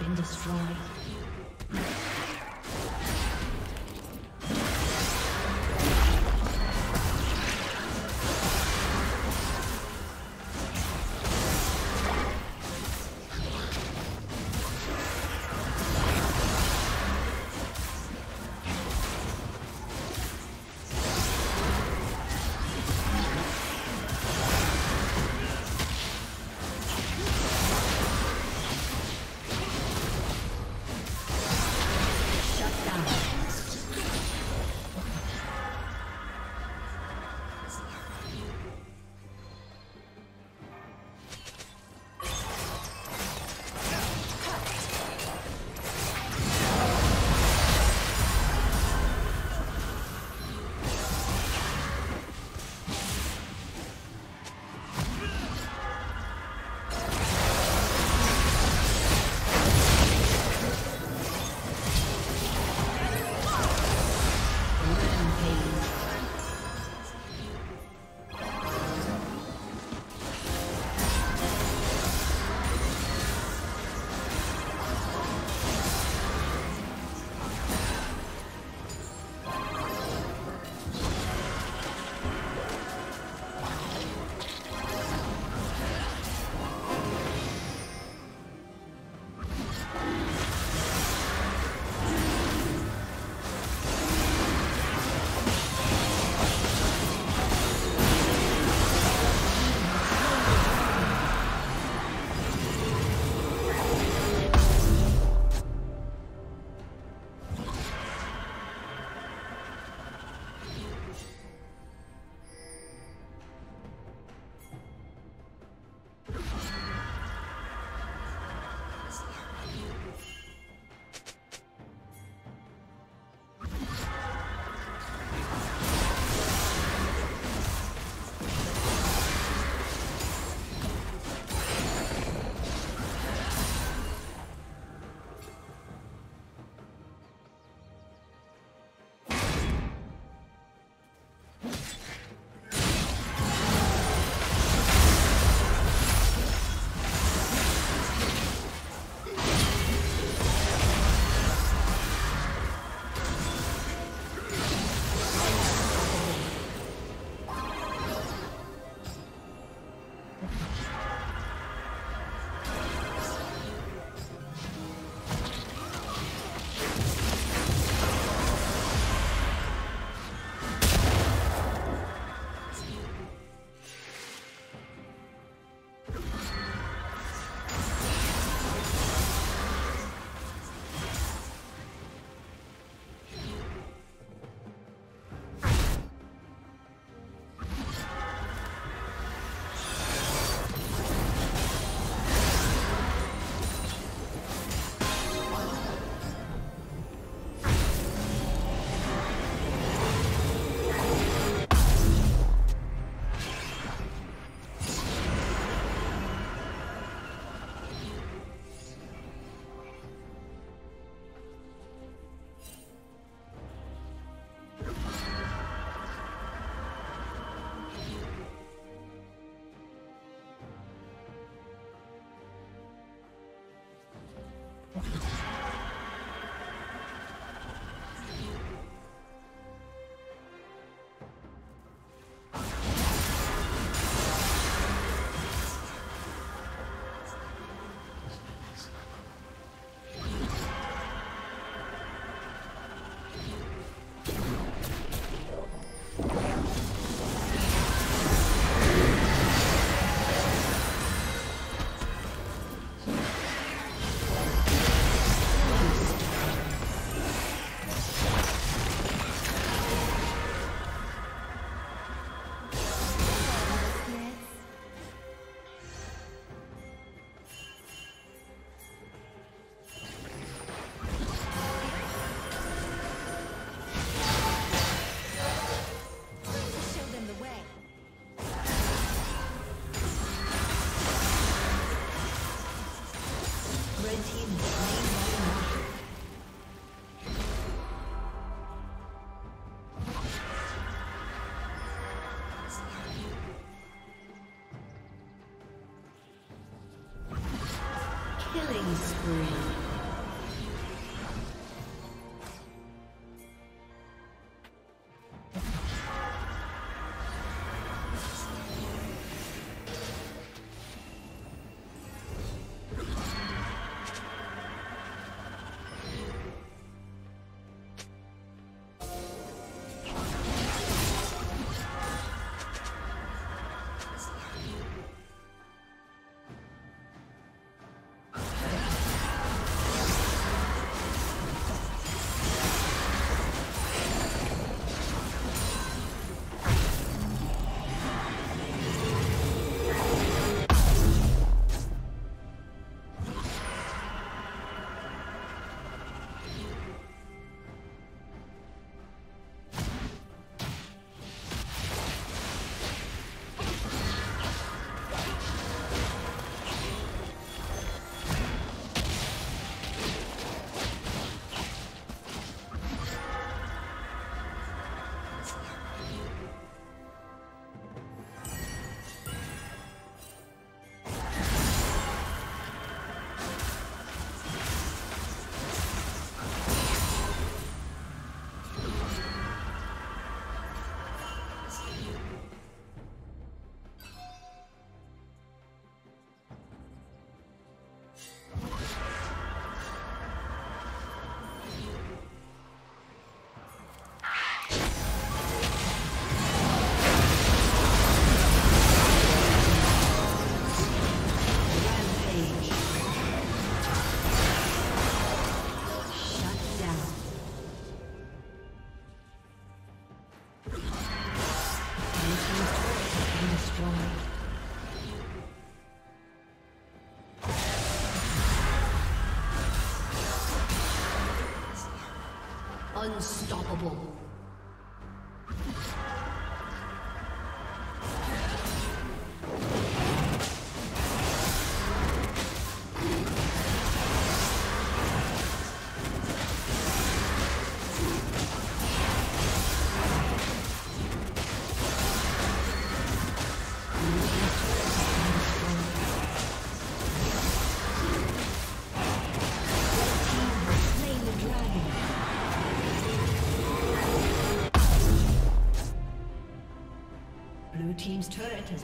Been destroyed.